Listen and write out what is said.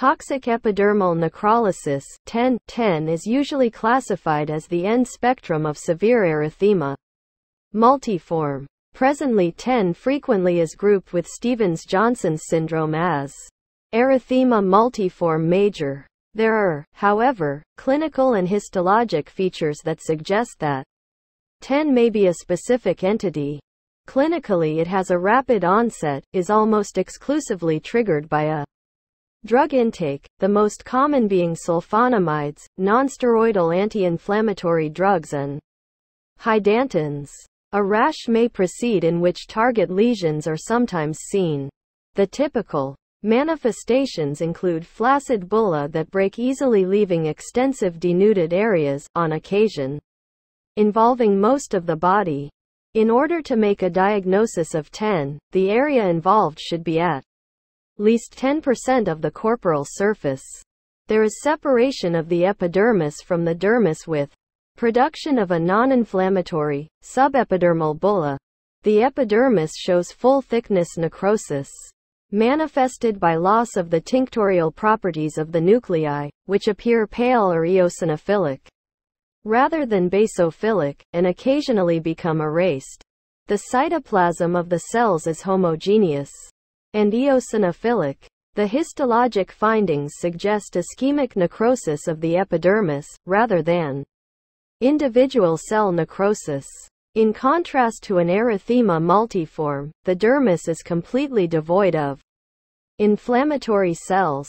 Toxic epidermal necrolysis TEN, TEN is usually classified as the end spectrum of severe erythema. Multiforme. Presently TEN frequently is grouped with Stevens-Johnson's syndrome as erythema multiforme major. There are, however, clinical and histologic features that suggest that TEN may be a specific entity. Clinically it has a rapid onset, is almost exclusively triggered by a drug intake, the most common being sulfonamides, nonsteroidal anti-inflammatory drugs and hydantoins. A rash may precede in which target lesions are sometimes seen. The typical manifestations include flaccid bulla that break easily leaving extensive denuded areas, on occasion, involving most of the body. In order to make a diagnosis of TEN, the area involved should be at least 10% of the corporal surface. There is separation of the epidermis from the dermis with production of a non-inflammatory, subepidermal bulla. The epidermis shows full thickness necrosis, manifested by loss of the tinctorial properties of the nuclei, which appear pale or eosinophilic, rather than basophilic, and occasionally become erased. The cytoplasm of the cells is homogeneous and eosinophilic. The histologic findings suggest ischemic necrosis of the epidermis, rather than individual cell necrosis. In contrast to an erythema multiforme, the dermis is completely devoid of inflammatory cells.